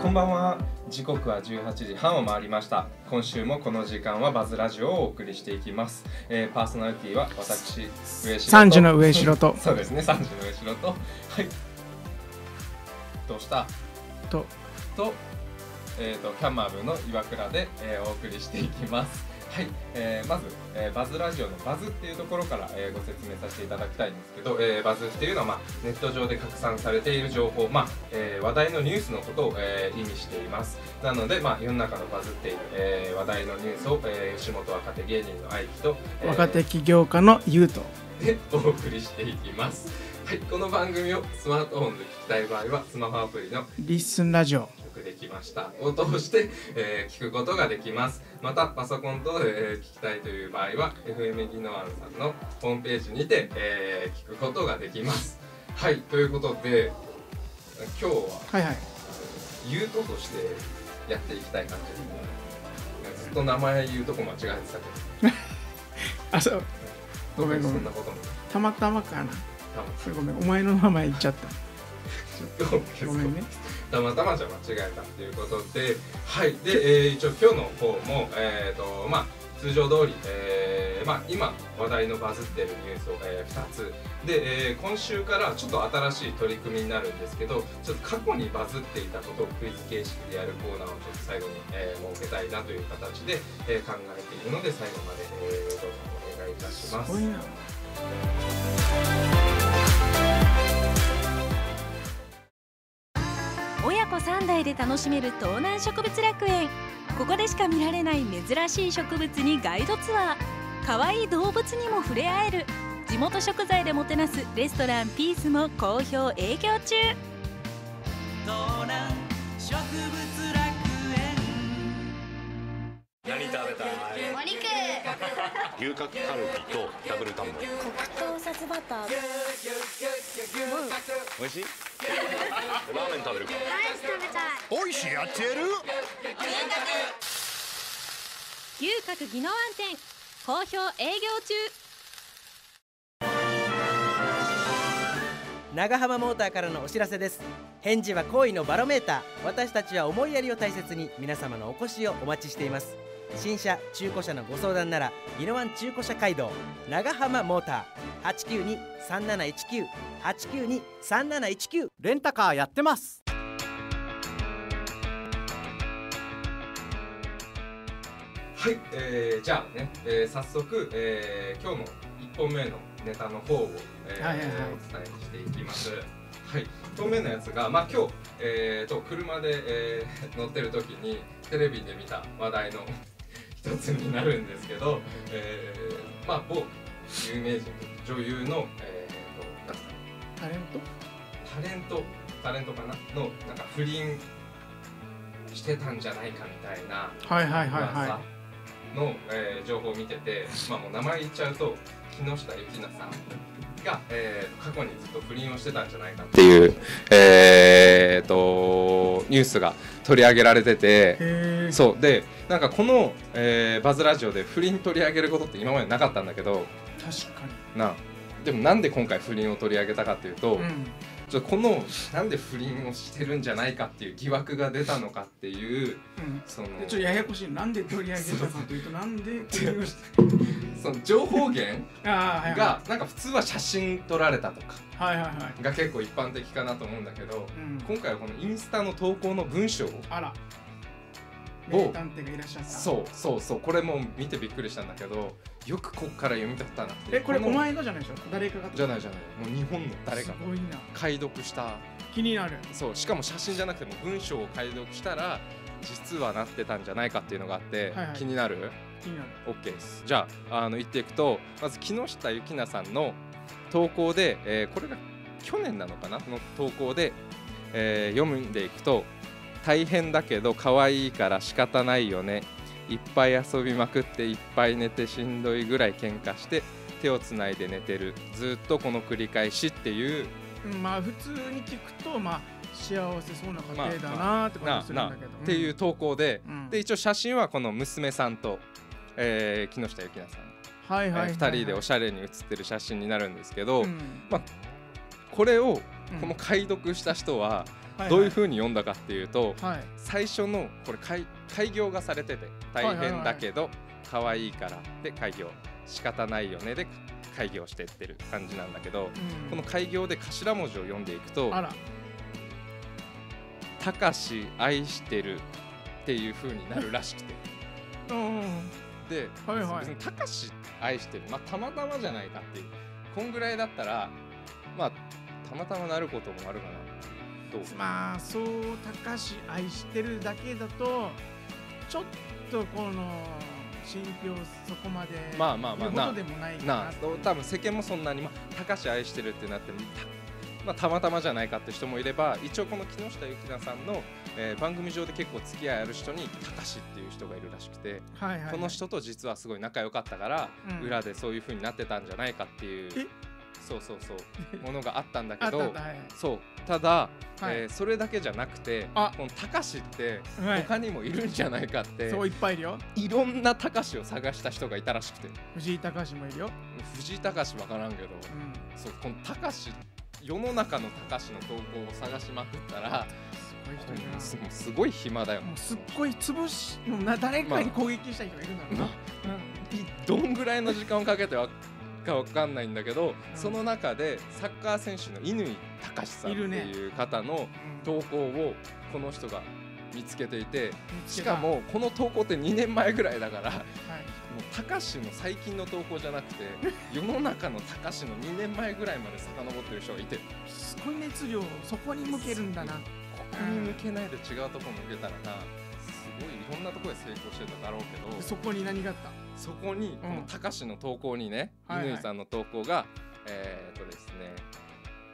こんばんは。時刻は18時半を回りました。今週もこの時間はバズラジオをお送りしていきます、えー、パーソナリティは私上城三時の上城と。そうですね三時の上城と。はい。どうした？と。と,、えーと、キャンマー部の岩倉で、えー、お送りしていきますはい、えー、まず、えー、バズラジオのバズっていうところから、えー、ご説明させていただきたいんですけど、えー、バズっていうのは、まあ、ネット上で拡散されている情報、まあえー、話題のニュースのことを、えー、意味しています。なので、まあ、世の中のバズっている、えー、話題のニュースを、えー、吉本若手芸人の愛希と、えー、若手起業家の優斗でお送りしていきます。はい、この番組をスマートフォンで聞きたい場合はスマホアプリのリッスンラジオできました。を通して、えー、聞くことができます。またパソコン等で、えー、聞きたいという場合は FM ギノアンさんのホームページにて、えー、聞くことができます。はいということで今日は、はいはい、言うことしてやっていきたい感じですずっと名前言うとこ間違えてたけど。あそう。ごめんごめん。たまたまかな。ごめん。お前の名前言っちゃった。ごめんねたまたまじゃ間違えたということではい。で、えー、一応今日の方もえっ、ー、とまあ通常通り、えーまあ、今話題のバズってるニュースを、えー、2つ。で、えー、今週からちょっと新しい取り組みになるんですけどちょっと過去にバズっていたことをクイズ形式でやるコーナーをちょっと最後に、えー、設けたいなという形で、えー、考えているので最後まで、えー、どうぞお願いいたします。3台で楽しめる東南植物楽園ここでしか見られない珍しい植物にガイドツアー。かわいい動物にも触れ合える。地元食材でもてなすレストランピースも好評。営業中。何食べた。いお肉牛角カルビとダブルタンボ。黒糖サツバター。美味しい？ラーメン食べるか。ライス食べたい。おいしいやってやる。牛角宜野湾店好評営業中。長浜モーターからのお知らせです。返事は好意のバロメーター。私たちは思いやりを大切に皆様のお越しをお待ちしています新車中古車のご相談なら宜野湾中古車街道長浜モーター892-3719-892-3719レンタカーやってますはい、えー、じゃあね、えー、早速、えー、今日の1本目のネタの方を、えーはいはいはい、お伝えしていきます。はい、1本目のやつが、まあ、今日、えーと、車で、えー、乗ってる時にテレビで見た話題の一つになるんですけど、えー、まあ某有名人女優の、えーと、とタレント？タレント？タレントかな？のなんか不倫してたんじゃないかみたいなはいはいはいはい。の、えー、情報を見てて、まあもう名前言っちゃうと木下ゆきなさんが、えー、過去にずっと不倫をしてたんじゃないかっていう、えーと、ニュースが取り上げられててそう。でなんかこの、えー、バズラジオで不倫取り上げることって今までなかったんだけど確かに。なでもなんで今回不倫を取り上げたかっていうと、うん、ちょこのなんで不倫をしてるんじゃないかっていう疑惑が出たのかっていう、うん、そのちょっとややこしい。なんで取り上げたかというとなんで その情報源 がなんか普通は写真撮られたとか。はいはいはい、が結構一般的かなと思うんだけど、うん、今回はこのインスタの投稿の文章あら名探偵がいらっしゃった。そうそうそうこれも見てびっくりしたんだけどよくここから読み取ったなってえこれお前がじゃないでしょ？誰かがじゃないじゃない。もう日本の誰かが。解読した。気になる。そうしかも写真じゃなくても文章を解読したら実はなってたんじゃないかっていうのがあって、はいはい、気になる？気になる。OK です。じゃああの言っていくとまず木下ゆきなさんの投稿で、えー、これが去年なのかな？の投稿で、えー、読んでいくと大変だけど可愛いから仕方ないよね。いっぱい遊びまくっていっぱい寝てしんどいぐらい喧嘩して手をつないで寝てる。ずっとこの繰り返しっていう。まあ普通に聞くとまあ幸せそうな家庭だなって感じするんだけど、っていう投稿で、うん、で一応写真はこの娘さんと、えー、木下ゆきなさん。はいはい、2人でおしゃれに写ってる写真になるんですけど、うん、まあ、これをこの解読した人は、どういうふうに読んだかっていうと、はい、最初のこれ開開業がされてて大変だけど可愛いからで開業。仕方ないよねで開業してってる感じなんだけど、うん、この開業で頭文字を読んでいくと「たかし愛してる」っていうふうになるらしくて。で、はいはい、別にたかし愛してる、まあ、たまたまじゃないかっていう。こんぐらいだったらまあたまたまなることもあるかなとまあそうたかし愛してるだけだとちょっとこの信憑そこまでまあまあまあなでもないな多分世間もそんなに、まあ、たかし愛してるってなってまあ、たまたまじゃないかって人もいれば一応この木下ゆきなさんの、えー、番組上で結構付き合いある人にたかしっていう人がいるらしくて、はいはいはい、この人と実はすごい仲良かったから、うん、裏でそういう風になってたんじゃないかっていうそうそうそう。ものがあったんだけど、はい、そう。ただ、はい、えー、それだけじゃなくてこのたかしって他にもいるんじゃないかって、そういっぱいいるよ。いろんなたかしを探した人がいたらしくて。藤井隆もいるよ。藤井隆分からんけど、うん、そうこのたかし世の中のたかしの投稿を探しまくったらすごいすごい暇だよ。もうすっごい潰しな誰かに攻撃した人がいるんだろうな、まあ、どんぐらいの時間をかけてはかわかんないんだけど、うん、その中でサッカー選手の乾隆さんっていう方の投稿をこの人が見つけていて、しかもこの投稿って2年前ぐらいだから、はい、もう高志の最近の投稿じゃなくて 世の中の高志の2年前ぐらいまで遡ってる人がいて。すごい熱量そこに向けるんだな。ここに向けないで違うとこ向けたらなすごいいろんなところで成功してただろうけど。そこに何があった？そこにこの高志の投稿にね乾、さんの投稿がえっとですね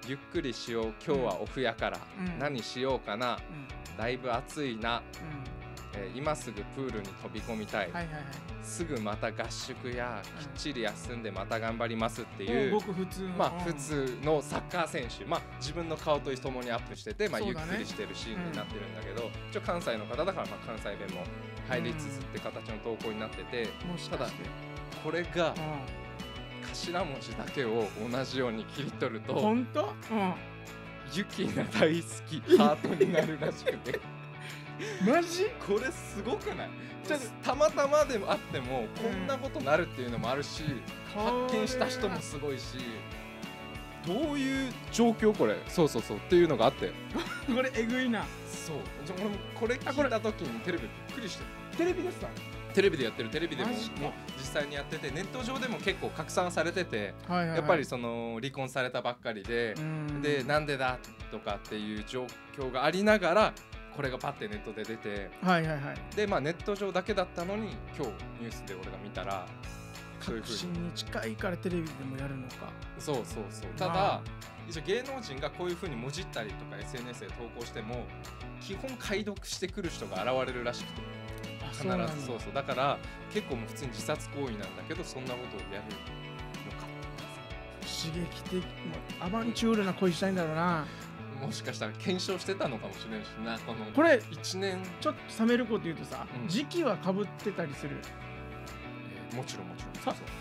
ゆっくりしよう。今日はオフやから、何しようかな、だいぶ暑いな、えー、今すぐプールに飛び込みたい。はいはいはい、すぐまた合宿やきっちり休んでまた頑張りますっていう、普通まあ、普通のサッカー選手、まあ、自分の顔とともにアップしてて、まあ、ゆっくりしてるシーンになってるんだけど、ねうん、関西の方だから、まあ、関西弁も入りつつって形の投稿になってて、うん、ただこれが頭文字だけを同じように切り取ると本当、うん。ユキが大好きハートになるらしくて マジ？これすごくない？たまたまでもあってもこんなことなるっていうのもあるし、発見した人もすごいし。どういう状況これ？そうそうそうっていうのがあって。これえぐいな。そう。じゃ俺もこれ聞いた時にテレビびっくりしてテレビですか？テレビでやってるテレビでも。も実際にやっててネット上でも結構拡散されてて、はいはいはい、やっぱりその離婚されたばっかりででなんでだとかっていう状況がありながらこれがパッてネットで出て、はいはいはい、でまあネット上だけだったのに今日ニュースで俺が見たらそういうふうに近いからテレビでもやるのか。そうそうそう。ただ一応芸能人がこういうふうにもじったりとか SNS で投稿しても基本解読してくる人が現れるらしくて。必ず。そうそうだから結構もう普通に自殺行為なんだけどそんなことをやるのか刺激的。アバンチュールな恋したいんだろうなもしかしたら検証してたのかもしれないしなこのこれ1年。ちょっと冷めること言うとさ、うん、時期はかぶってたりする、えー、もちろんもち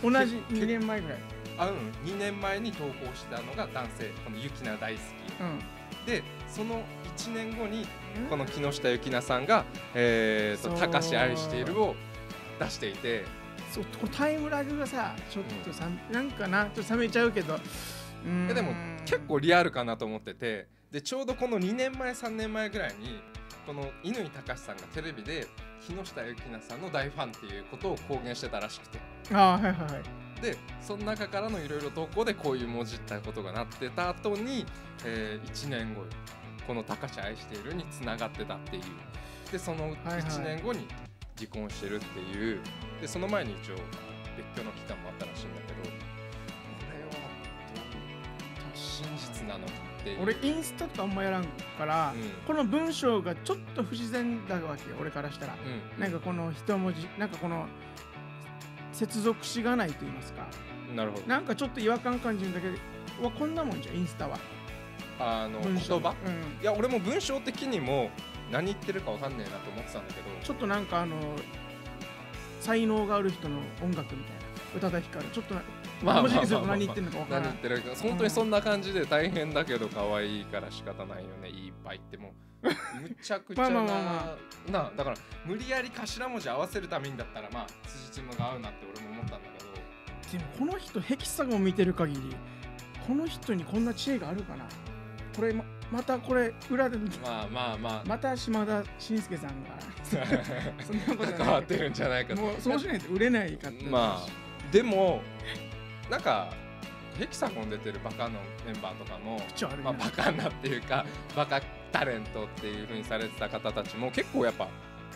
ろん。同じ2年前ぐらい？あうん。2年前に投稿したのが男性このゆきな大好き、うん、でその1年後にこの木下ゆきなさんが「えーと、高橋愛している」を出していて。そうこタイムラグがさちょっとさ、うん、なんかなちょっと冷めちゃうけど。でも結構リアルかなと思っててでちょうどこの2年前3年前ぐらいにこの乾隆さんがテレビで木下ゆきなさんの大ファンっていうことを公言してたらしくて。あはいはいはい。でその中からのいろいろ投稿でこういう文字ったことがなってた後に、えー、1年後この「高橋愛している」につながってたっていう。でその1年後に離婚してるっていう、はいはい、でその前に一応別居のって俺インスタとかあんまやらんから、うん、この文章がちょっと不自然だわけよ俺からしたら、うん、なんかこの一文字なんかこの接続詞がないと言いますか。なるほど。なんかちょっと違和感感じるんだけどわこんなもんじゃんインスタは。あの言葉、うん、いや俺も文章的にも何言ってるか分かんねえなと思ってたんだけど。ちょっとなんかあの才能がある人の音楽みたいな宇多田ヒカルちょっとまあ文字消す何言ってんのか分からない何言ってる本当にそんな感じで大変だけど可愛いから仕方ないよね。いっぱいっても。むちゃくちゃな まあまあまあなだから無理やり頭文字合わせるためにだったらまあ辻褄が合うなって俺も思ったんだけど。でもこの人ヘキサゴン見てる限りこの人にこんな知恵があるかな。これままたこれ裏でまあまあまあ。また島田紳介さんが。そんなこと関わってるんじゃないかもうそうしないと売れないかってまあでもなんかヘキサゴン出てるバカのメンバーとかも、まあ、バカなっていうかバカタレントっていうふうにされてた方たちも結構やっぱ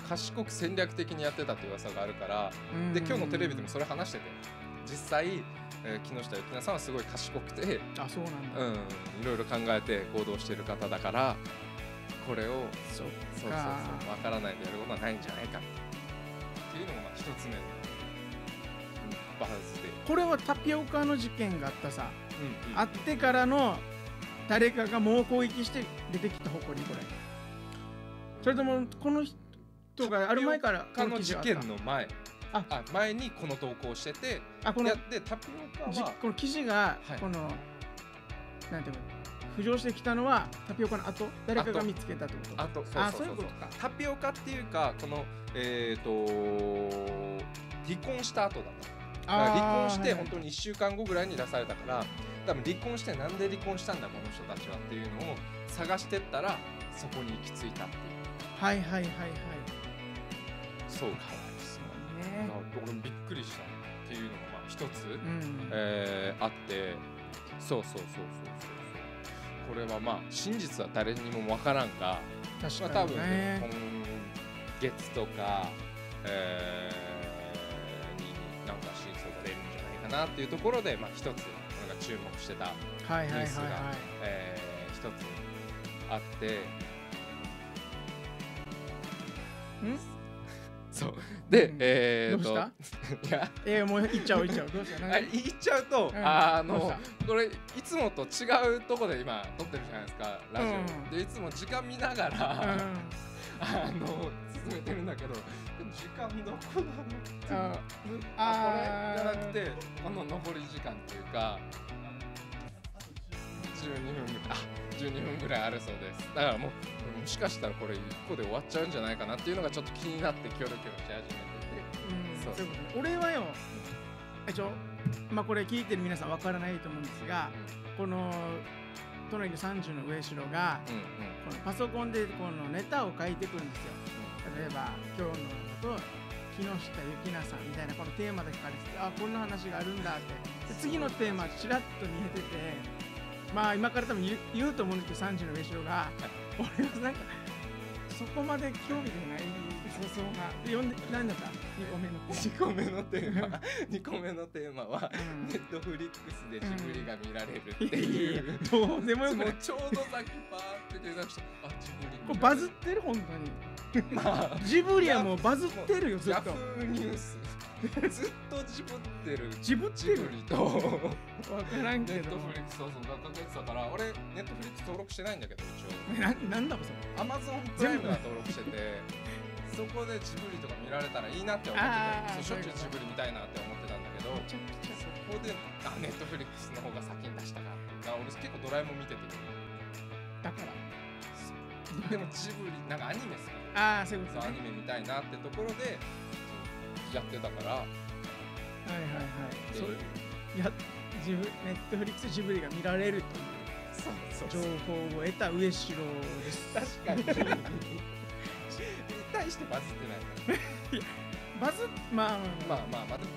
賢く戦略的にやってたっていう噂があるからで今日のテレビでもそれ話してて実際えー、木下ゆきなさんはすごい賢くてあそうなんだ、うん、いろいろ考えて行動している方だからこれをそうそうそうそう分からないでやることはないんじゃないかっていうのもまあ一つ目のでこれはタピオカの事件があったさ、うんうん、あってからの誰かが猛攻撃して出てきた誇りこれ。それともこの人がある前からこの事件の前。あ。あ前にこの投稿しててあこのでタピオカはこの記事がこの、はい、なんていうの浮上してきたのはタピオカの後？誰かが見つけたってこと？あとそうそうそうそうタピオカっていうかこのえっ、ー、と離婚した後だった離婚して本当に1週間後ぐらいに出されたから多分離婚してなんで離婚したんだこの人たちはっていうのを探してったらそこに行き着いたっていう。はいはいはいはい。そうか。ね。俺もびっくりしたっていうのがまあ一つ、うん、えー、あってそうそうそうそうそう。これはまあ真実は誰にも分からんが確かに、まあ、多分、ね、今月とか、えー、かなっていうところで、まあ、一つ俺が注目してたニュースが一つあって。ん？そう。で、うん、えー、っと いや。えー、もういっちゃういっちゃう。どうした？言っちゃうと、うん、あのこれいつもと違うとこで今撮ってるじゃないですかラジオ、うん、でいつも時間見ながら、あの進めてるんだけど時間どこなのああこれじゃなくてこの残り時間っていうか12分ぐらいあ12分ぐらいあるそうです。だからもうもしかしたらこれ1個で終わっちゃうんじゃないかなっていうのがちょっと気になってキョロキョロし始めてて、うん、そう俺はよ一応まあこれ聞いてる皆さんわからないと思うんですが、うん、この隣の30の上城が、うんうん、このパソコンでこのネタを書いてくるんですよ、例えば今日のと木下ゆきなさんみたいなこのテーマで書かれててあこんな話があるんだって。次のテーマちらっと見えてて。まあ今から多分言うと思うんですけど3時の上昇が、俺はなんかそこまで興味がないそうそうな読んで何だった？2個目の。2個目のテーマ。2個目のテーマは、ネットフリックスでジブリが見られるっていう、どうでもよくない。ちょうどさっきパーって出だしてあジブリこれバズってる？本当にまあジブリはもうバズってるよずっと。ヤフーニュース。ずっとジブってる。ジブってると分からんけどネットフリックスそうそうかけてたから俺ネットフリックス登録してないんだけど一応。ななんだそ。れアマゾンプライムは登録しててそこでジブリとか見られたらいいなって思っててしょっちゅうジブリ見たいなって思ってたんだけどそこであネットフリックスの方が先に出したから俺結構ドラえもん見てて。だから でもジブリなんかアニメ好きああそういうこと、ね、アニメ見たいなってところでやってたから。はいはいはい。そうやジブネットフリックスジブリが見られるという。情報を得た上城です。確かに。に対してバズってない バズまあまあまあ。まあでも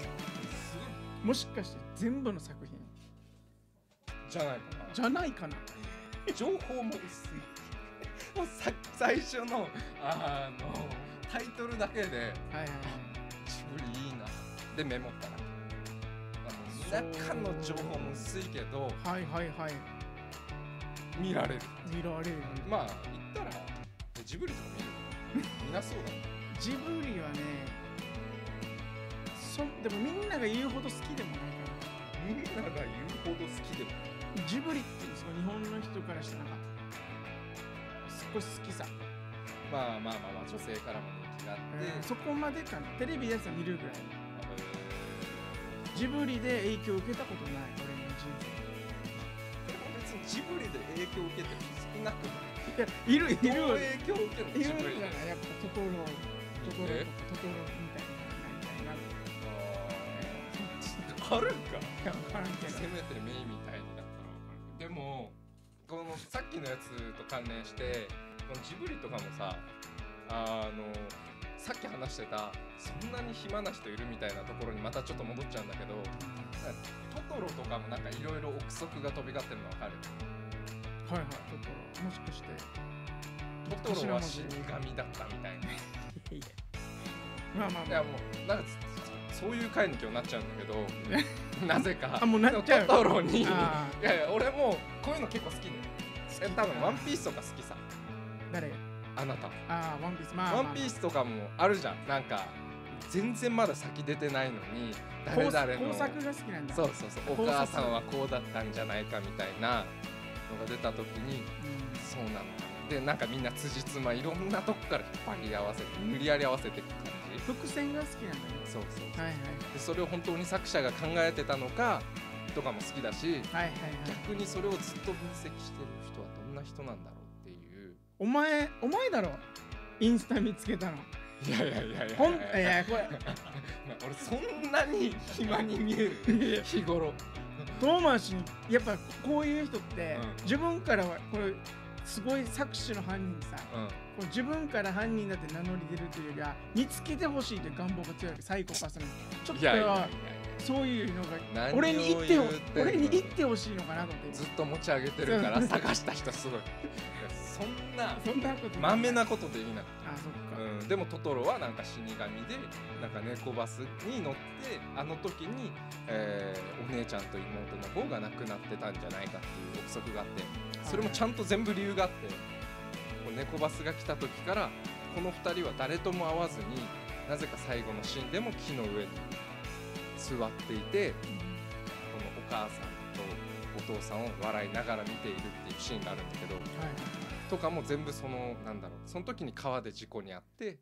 もしかして全部の作品。じゃないかな。じゃないかな。情報も薄いもうさ最初のあのタイトルだけで、はいはいはい。ブリいいな。でメモったら中の情報も薄いけどはいはいはい。見られる。見られる。まあ言ったらジブリとか見るみんなそうだジブリはねそでもみんなが言うほど好きでもないから。みんなが言うほど好きでもジブリってその日本の人からしたら少し好きさ。まあまあまあまあ女性からも人気があって、そこまでかな。テレビでさ見るぐらい。ジブリで影響を受けたことない俺の人生。別にジブリで影響を受けてる人少なくない？いやいるいる。どう影響を受けるの？いるジブリじゃない？やっぱトトロトトロえ？とかトトロみたいななりあるんか。な分からんけど。せめてメイみたいっきのやつと関連してこのジブリとかもさあのさっき話してたそんなに暇な人いるみたいなところにまたちょっと戻っちゃうんだけどトトロとかもなんかいろいろ憶測が飛び交ってるの分かる？はいはいトトロ。もしかしてトトロは死神だったみたいな。まあまあまあ。やもうなんかそういう回に今日なっちゃうんだけど なぜか。あもうなっちゃう。トトロに。いあやいや俺もこういうの結構好きでえ多分ワンピースとか好きさ。誰？あなた。ああワンピース。まあワンピースとかもあるじゃん。なんか全然まだ先出てないのに誰工々の。工作が好きなんだ。そうそうそう。お母さんはこうだったんじゃないかみたいなのが出た時にうん。そうなのでなんかみんな辻褄いろんなとこから引っ張り合わせて無理やり合わせていく感じ。伏線が好きなんだ。ねそうそう。はいはい。でそれを本当に作者が考えてたのかとかも好きだしはいはいはい。逆にそれをずっと分析してる人はどんな人なんだろうっていう。お前お前だろ。インスタ見つけたの。いやいやいやいやいや。ほんいやこれ。俺そんなに暇に見える。日頃。遠回しに。やっぱこういう人って、うん。自分からはこれすごい作詞の犯人さ。うん。こう自分から犯人だって名乗り出るというよりは見つけてほしいという願望が強いわけ。サイコパスのちょっといやいやいやいやそういうのが俺に言って俺に言ってほしいのかなと思って。ずっと持ち上げてるから探した人すごい。そんなそんなことまめなことできない、あそっか、うん、でもトトロはなんか死神でなんか猫バスに乗ってあの時に、えーお姉ちゃんと妹の方が亡くなってたんじゃないかっていう憶測があってそれもちゃんと全部理由があって猫バスが来た時からこの2人は誰とも会わずになぜか最後のシーンでも木の上。に座っていてこのお母さんとお父さんを笑いながら見ているっていうシーンがあるんだけどはいとかも全部そのなんだろうその時に川で事故に遭って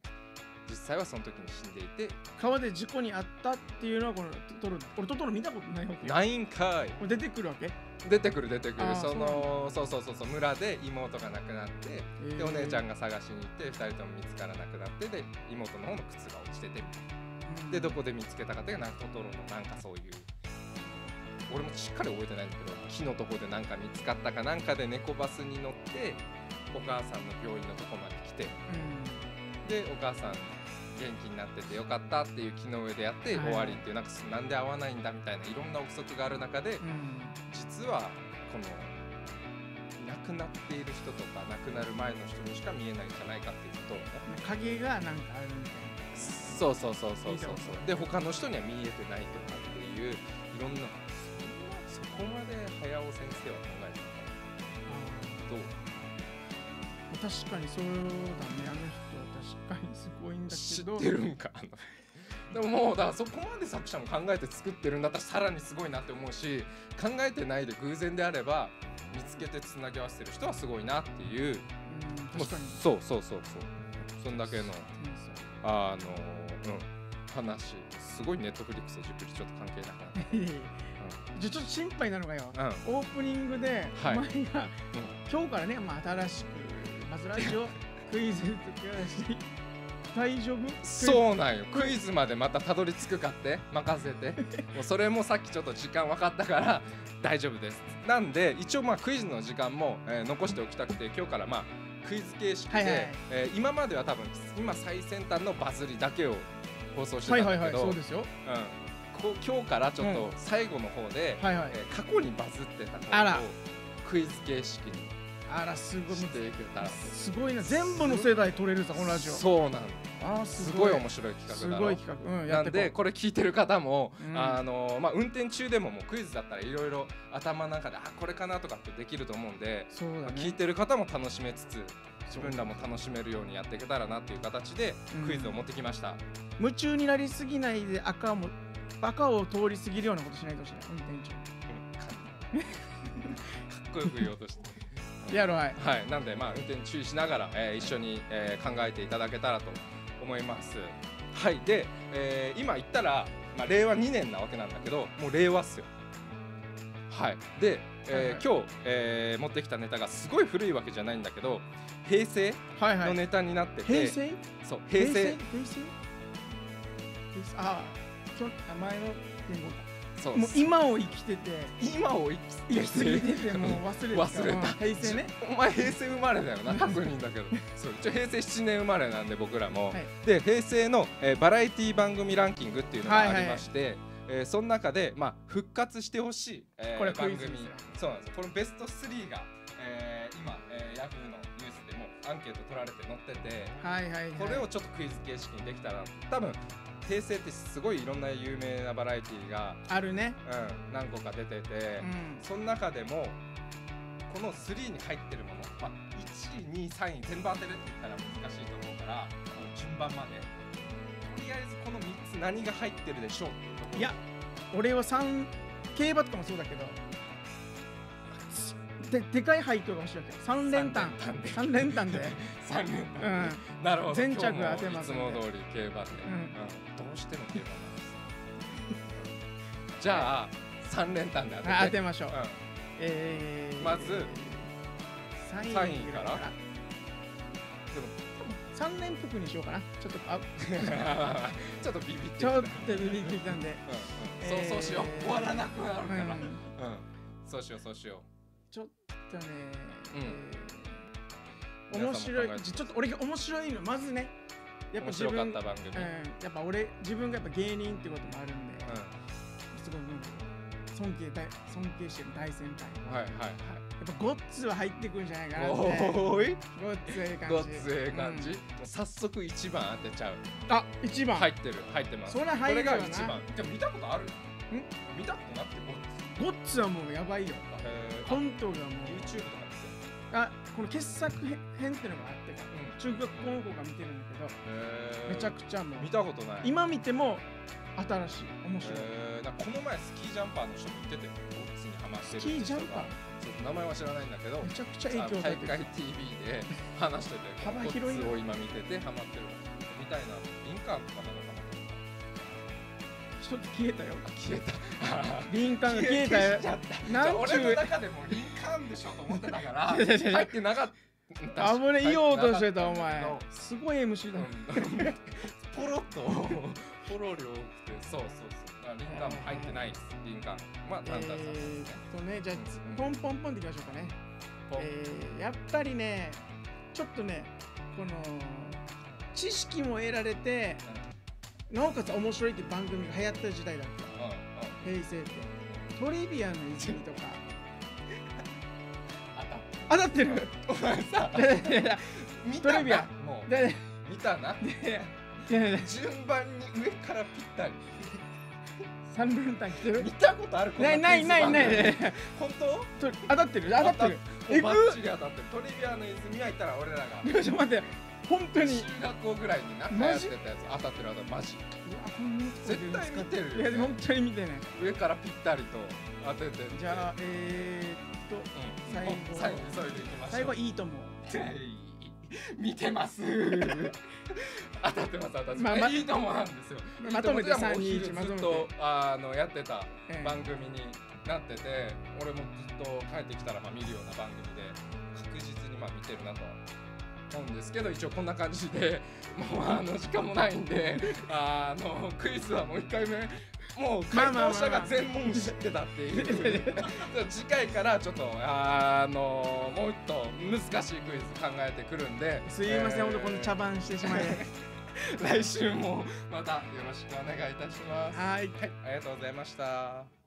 実際はその時に死んでいて川で事故に遭ったっていうのはこのトトロ俺トトロ見たことないわけないんかい。出てくるわけ？出てくる出てくる。そのそうそうそうそう村で妹が亡くなってえでお姉ちゃんが、が探しに行って2人とも見つからなくなってで妹の方の靴が落ちててみたいな。うんでどこで見つけたかっていうなんかトトロのなんかそういう。俺もしっかり覚えてないんだけど木のとこでなんか見つかったかなんかで猫バスに乗ってお母さんの病院のとこまで来てでお母さん元気になっててよかったっていう木の上でやってはい。終わりっていうなんかなんで会わないんだみたいないろんな憶測がある中で実はこの亡くなっている人とか亡くなる前の人にしか見えないんじゃないかっていうことを影がなんかあるみたいそうそうそうそうそう。そうで他の人には見えてないとかっていういろんなそこまで早尾先生は考えてたどう？な確かにそうだね。あの人は確かにすごいんだ知っけどてるんか。あのでももうだからそこまで作者も考えて作ってるんだったらさらにすごいなって思うし考えてないで偶然であれば見つけてつなぎ合わせてる人はすごいなっていう。う確かに。そうそうそうそう。そんだけのあのうん。話すごいネットフリックスとジブリちょっと関係なくなっいやいやじゃあちょっと心配なのがよ、たうん。オープニングで、はい。お前が、今日からね、まあ、新しく、まずラジオ、クイズとかし、大丈夫？そうなんよ。クイズまでまたたどり着くかって任せて。もうそれもさっきちょっと時間分かったから大丈夫です。なんで一応まあクイズの時間も、えー残しておきたくて今日からまあクイズ形式で、はいはいえー今までは多分今最先端のバズりだけを放送してはいはいはい、たんだけど、そうですよ。うんこう今日からちょっと最後の方で、はいはい。えー過去にバズってたあらことをクイズ形式にあら、すごい。していけたらとすごいな、全部の世代取れるさ、このラジオ。そうなんあーすすごい。面白い企画すだろごい企画。うん、やなんでこれ聞いてる方も、うんあのまあ、運転中でももうクイズだったらいろいろ頭の中であこれかなとかってできると思うんで、そうだまあ聞いね。てる方も楽しめつつ自分らも楽しめるようにやっていけたらなっていう形でうんクイズを持ってきました、夢中になりすぎないで赤も、赤を通り過ぎるようなことしないでほしいな、運転中。かっこよく言おうとしてやろう、はい。はいなんでまあ運転注意しながら、えー一緒に、えー考えていただけたらと思います。はい。で、えー今言ったらまあ、令和2年なわけなんだけどもう令和っすよ。はい。で、えー、今日、えー、持ってきたネタがすごい古いわけじゃないんだけど平成のネタになってて、はいはい、平成？そう平成。平成？ああ前の言語そうもう今を生きてて。今を生き生きすぎててもう忘れた。忘れた。平成ね。お前平成生まれだよな確認だけど。そう一応平成7年生まれなんで僕らも、はい、で平成の、えー、バラエティ番組ランキングっていうのがありまして、はいはい、えー、その中で、まあ、復活してほしい、えー、これ番組。そうなんですよ。このベスト3が、えー、今、えー、ヤフーのニュースでもアンケート取られて載ってて、はいはいはい、これをちょっとクイズ形式にできたら多分平成ってすごいいろんな有名なバラエティーがあるね、うん、何個か出てて、うん、その中でもこの3に入ってるもの、まあ、1位2位3位全部当てるって言ったら難しいと思うから順番まで。とりあえずこの3つ何が入ってるでしょうっていうところ。いや俺は3競馬とかもそうだけどででかい配当が欲しいわけ三連単。三連単で。三連単、うん、なるほど。全着当てますいつも通り競馬で、うん、どうしても競馬なんですじゃあ三連単で当て当てましょう、うん、えー、まず三位から。でも三連服にしようかな。ちょっとあ ちょっとビビってちょっとビビってきたんで、うん。うん、そうそうしよう。終わらなくなるから、うん、そうしようそうしよう。ちょっとね、うん、面白い。ちょっと俺が面白いのまずねやっぱ自分うん、やっぱ俺自分がやっぱ芸人ってこともあるんで、うん、すごい尊敬大尊敬してる大先輩。はいはい。はいやっぱゴッツは入ってくるんじゃないかなって。おい。ゴッツええ感じ。ゴッツええ感じ、うん、早速一番当てちゃう。あ一番。入ってる。入ってます。それ入るこれが一番。でも見たことある。ん？見たことなくてゴッツゴッツはもうやばいよ。コントがもう。YouTube とかあこの傑作編っていうのがあって、うん、中学校の子が見てるんだけどめちゃくちゃもう見たことない。今見ても新しい面白い。この前スキージャンパーの人も言っててゴッツにハマってるスキージャンパー？名前は知らないんだけどめちゃくちゃ影響大会 TV で話してて幅広いを今見ててハマってる。みたいなリンカーンとかなのかなちょっと消えたよ。消えた。リンカーンが消えた。よなん俺の中でもリンカーンでしょと思ってたから入ってなかった。危ね言おうとしてたお前。すごい MC だ、ポロッとポロリ多くてそうそうそう。リンカーンも入ってないですリンカー。ンまあなんださん。えー、とねじゃあ、ポンポンポンっていきましょうかね。えー、やっぱりねちょっとねこの知識も得られて、なおかつ面白いって番組が流行った時代だった。平成って。トリビアの泉とか当たってる。お前さ見たトリビアもう。見たな。順番に上からぴったり。三連単来てる？見たことあるないないないない。本当？当？たってる。当たってる。えバッチリ当たってる。トリビアの泉はいたら俺らが。ちょっと待って。本当に。中学校ぐらいにな流行ってたやつ当たってる当たるマジ絶対見てるよ、ね、いや本当に見てね上からぴったりと当ててじゃあえー、っと、うん、最後。最後急いでいきましょう。最後いいと思う。見 てます。当たってます当たってます、まあま、いいと思うんですよ。まとめて3 2 1まとめて。ずっとあのやってた番組になってて、ええ、俺もずっと帰ってきたらまあ見るような番組で確実にまあ見てるなと思うんですけど一応こんな感じでもうあの時間もないんであのクイズはもう1回目もう回答者が全問知ってたっていう。次回からちょっとあのもう一と難しいクイズ考えてくるんで。すいません、えー、ほんとこの茶番してしまい。来週もまたよろしくお願いいたします。はい、はい、ありがとうございました